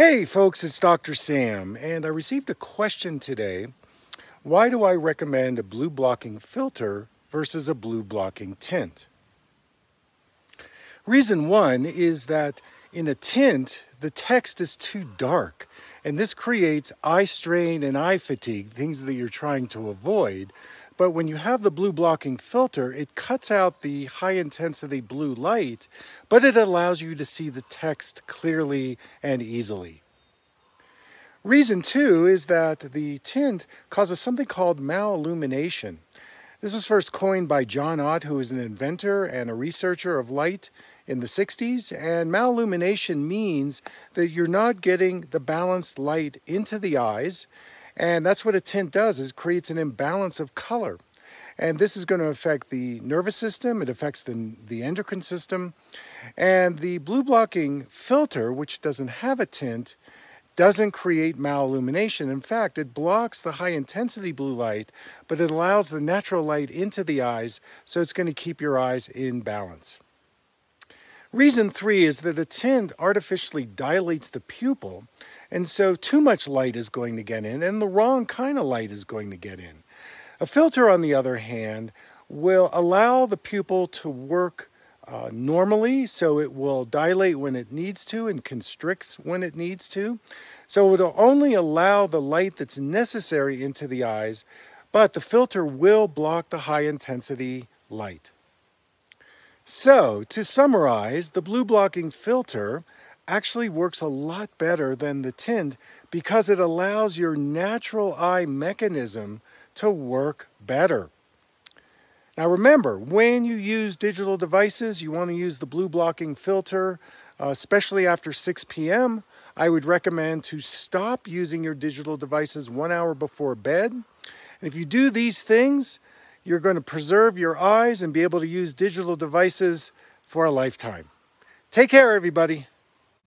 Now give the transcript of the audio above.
Hey folks, it's Dr. Sam, and I received a question today. Why do I recommend a blue blocking filter versus a blue blocking tint? Reason one is that in a tint, the text is too dark, and this creates eye strain and eye fatigue, things that you're trying to avoid. But when you have the blue blocking filter, it cuts out the high intensity blue light, but it allows you to see the text clearly and easily. Reason two is that the tint causes something called malillumination. This was first coined by John Ott, who is an inventor and a researcher of light in the 60s. And malillumination means that you're not getting the balanced light into the eyes and that's what a tint does, is creates an imbalance of color. And this is going to affect the nervous system, it affects the, the endocrine system. And the blue blocking filter, which doesn't have a tint, doesn't create malillumination. In fact, it blocks the high intensity blue light, but it allows the natural light into the eyes, so it's going to keep your eyes in balance. Reason three is that a tint artificially dilates the pupil, and so too much light is going to get in, and the wrong kind of light is going to get in. A filter, on the other hand, will allow the pupil to work uh, normally, so it will dilate when it needs to and constricts when it needs to. So it'll only allow the light that's necessary into the eyes, but the filter will block the high intensity light. So, to summarize, the blue blocking filter actually works a lot better than the tint because it allows your natural eye mechanism to work better. Now remember, when you use digital devices, you want to use the blue blocking filter, uh, especially after 6 p.m. I would recommend to stop using your digital devices one hour before bed. And if you do these things, you're going to preserve your eyes and be able to use digital devices for a lifetime. Take care, everybody.